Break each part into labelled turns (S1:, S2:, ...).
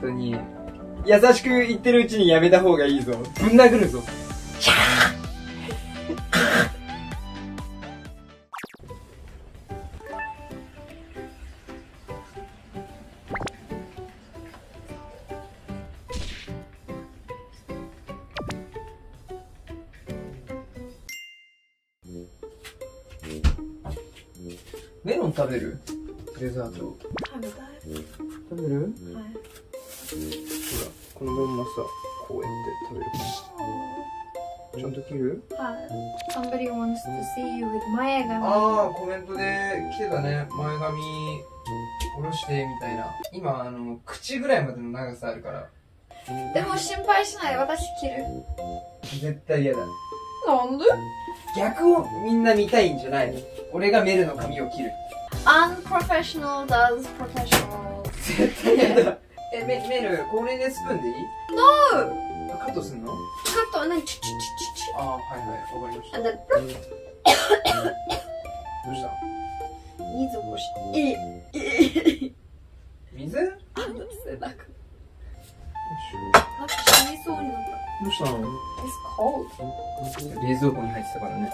S1: 本当に。優しく言ってるうちにやめた方がいいぞ。ぶん殴るぞ。メロン食べる？デザート。
S2: 食べたい
S1: 食べる？
S2: はい
S1: このまんまさ、こうやって食べるちゃんと切る？
S2: はい Somebody wants to see you with 前髪
S1: ああ、コメントで来てたね。前髪、下ろして、みたいな。今、あの、口ぐらいまでの長さあるから。
S2: でも心配しない私切る
S1: 絶対嫌だ。
S2: なんで？
S1: 逆をみんな見たいんじゃない？の俺がメルの髪を切る。
S2: Unprofessional does professional
S1: 絶対嫌だ。え、メメル、これでスプーンでいい
S2: ？No!
S1: あカットすんの？
S2: カット何？チュチュチュチュチ
S1: ああ、はいはい、わかりました。
S2: And then
S1: どうした？
S2: 水をしい。いい
S1: 水？よ
S2: あなんか
S1: い
S2: なんか死にそうになった。
S1: どうしたの
S2: ？It's cold.
S1: 冷蔵庫に入ってたからね。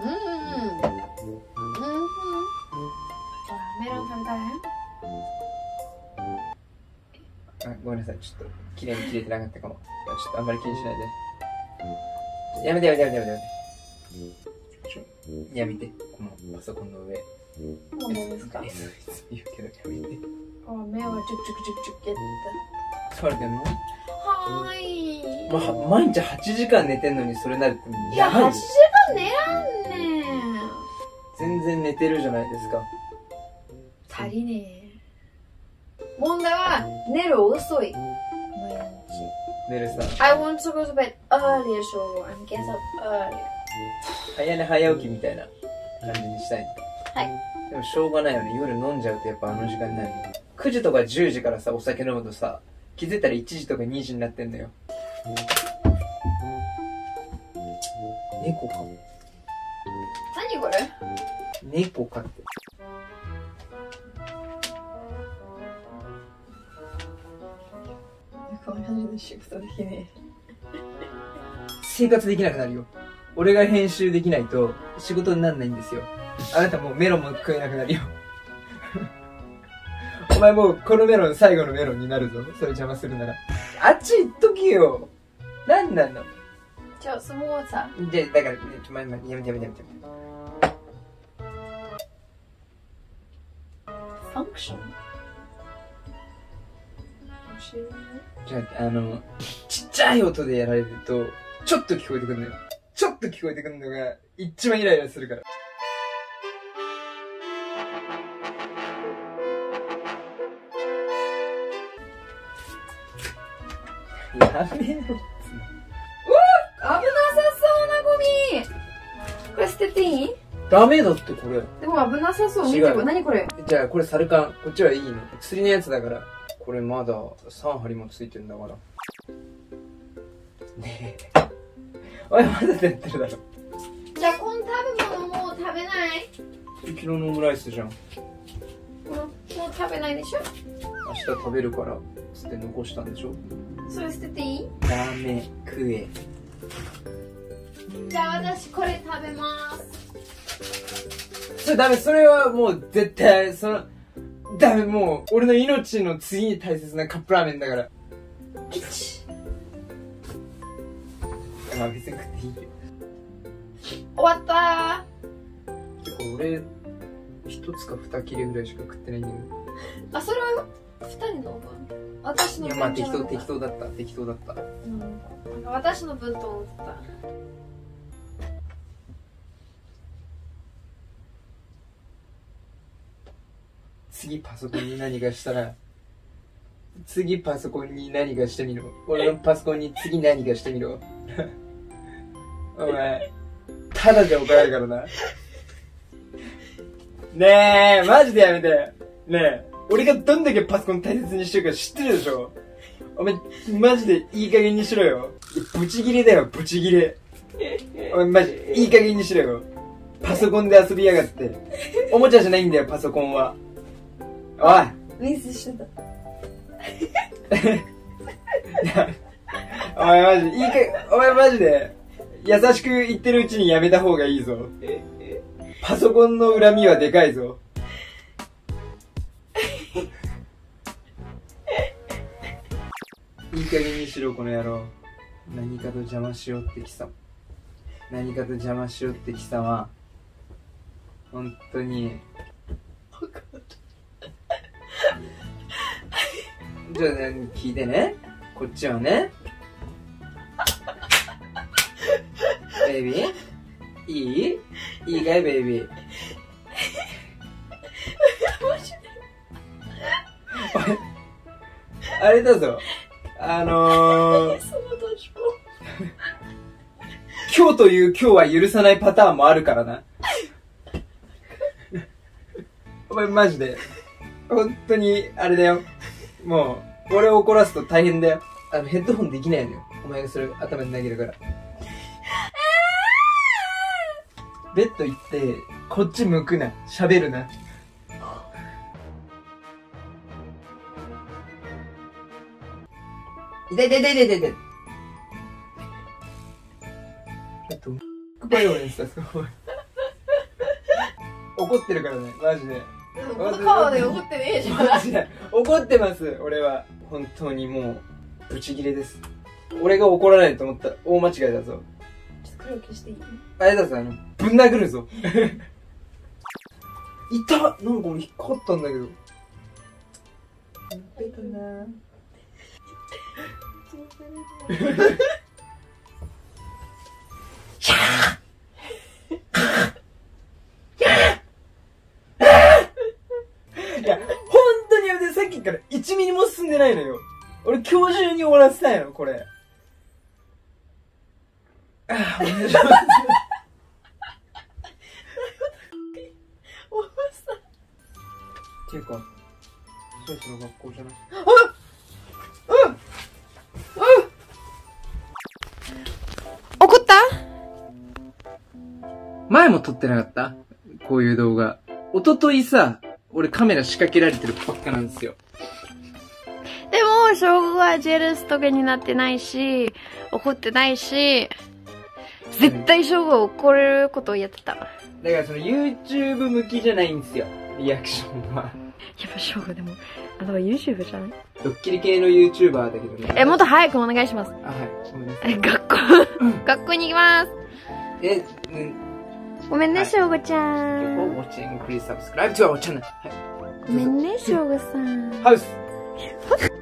S2: うん。うんうん。メロン食べたい？
S1: あ、ごめんなさい。ちょっと、綺麗に切れてなかったかも。いやちょっとあんまり気にしないで。やめてやめてやめてやめてやめて。ちょやめて。このパソコンの上。
S2: でですか？
S1: いつも言うけど、やめて。
S2: あ目はチュクチュクチュクチュって
S1: 疲れてん
S2: はーい
S1: まあ、毎日8時間寝てんのにそれなるって
S2: いや
S1: やばい
S2: 8時間寝らんね
S1: 全然寝てるじゃないですか。
S2: 足りねえ問題は寝る遅い。
S1: 寝るさ、
S2: I want to go to bed earlier so and get up early
S1: 早寝早起きみたいな感じにしたい。
S2: はい。
S1: でもしょうがないよね。夜飲んじゃうとやっぱあの時間になる。9時とか10時からさ、お酒飲むとさ、気づいたら1時とか2時になってんだよ。猫か。
S2: 何これ
S1: 猫かって。
S2: 仕事できね
S1: 生活できなくなるよ。俺が編集できないと仕事にならないんですよ。あなたもうメロンも食えなくなるよ。お前もうこのメロン最後のメロンになるぞ。それ邪魔するなら。あっち行っとけよ。なんなの？
S2: えじゃあスモーサ
S1: じゃ、だから、ね、ちょ、ま、ま、やめてやめてやめて。
S2: ファンクション
S1: じゃあ、あの、ちっちゃい音でやられると、ちょっと聞こえてくるのよ。ちょっと聞こえてくるのが、一番イライラするから。やめろ。
S2: 危なさそうなゴミこれ捨てていい？
S1: ダメだってこれ。
S2: でも危なさそう見てこれ何これ？
S1: じゃあこれサルカン。こっちはいいの。薬のやつだから。これまだ3針もついてんだから。ねえ。おい、まだやってるだろ。
S2: じゃあこの食べ物もう食べない？
S1: 昨日のオムライスじゃん。
S2: もうもう食べないでしょ？
S1: 明日食べるから、つって残したんでしょ？
S2: それ捨てていい？
S1: ダメ、食え。
S2: じゃあ私これ食べます
S1: それダメ、それはもう絶対、その、ダメ、もう、俺の命の次に大切なカップラーメンだから。
S2: ピチ
S1: まあ別に食っていいよ。
S2: 終わった
S1: てか俺、一つか二切れぐらいしか食ってないんだけ
S2: ーあそれは二人の分私
S1: ど。
S2: の
S1: いや、まあ適当、適当だった、適当だった。
S2: うんなんか私の分と思ってた
S1: 次パソコンに何かしたら、次パソコンに何かしてみろ。俺のパソコンに次何かしてみろ。お前、ただで怒られるからな。ねえ、マジでやめて。ねえ、俺がどんだけパソコン大切にしてるか知ってるでしょお前、マジでいい加減にしろよ。ブチギレだよ、ブチギレ。お前マジ、いい加減にしろよ。パソコンで遊びやがって。おもちゃじゃないんだよ、パソコンは。おい
S2: ミスしてた。
S1: お前マジで、いいか、お前マジで、優しく言ってるうちにやめた方がいいぞ。パソコンの恨みはでかいぞ。いい加減にしろ、この野郎。何かと邪魔しようって貴様。何かと邪魔しようって貴様。本当に。じゃあね、聞いてね。こっちはね。ベイビー？いい？いいかい、ベイビー？あれだぞ。あのー、
S2: その年も。
S1: 今日という今日は許さないパターンもあるからな。お前マジで、本当に、あれだよ。もう、俺を怒らすと大変だよ。あの、ヘッドホンできないのよ。お前がそれ頭に投げるから。ベッド行って、こっち向くな。喋るな。痛い痛い痛い痛い痛い痛い。えっと、バイオレンスだ、すごい。怒ってるからね、マジで。
S2: この顔で怒ってねえじゃん。
S1: 怒ってます、俺は。本当にもう、ブチギレです。俺が怒らないと思ったら大間違いだぞ。
S2: ちょっと黒消していい？
S1: あれだぞ、あの、ぶん殴るぞ。いたなんか俺引っかかったんだけど。出たない ないのよ。俺今日中に終わらせたいの、これ。ああ、お願いします。っていうか、そろそろ学校じゃない
S2: 怒った
S1: 前も撮ってなかったこういう動画。一昨日さ、俺カメラ仕掛けられてるばっかなんですよ。
S2: でも、正午はジェルスとかになってないし、怒ってないし、絶対正午は怒れることをやってた。や
S1: だからその YouTube 向きじゃないんですよ。リアクションは。
S2: っぱ正午でも、あとは YouTube じゃない
S1: ドッキリ系の YouTuber だけどね。
S2: え、もっと早くお願いします。
S1: あ、はい。ごめんなさい。
S2: え、学校、学校に行きます。
S1: え、うん。
S2: ごめんね、
S1: はい
S2: 正午ちゃ
S1: Thank you for
S2: ん。
S1: watching. Please subscribe to our channel. はい。
S2: ごめんね、正午さん。
S1: ハウス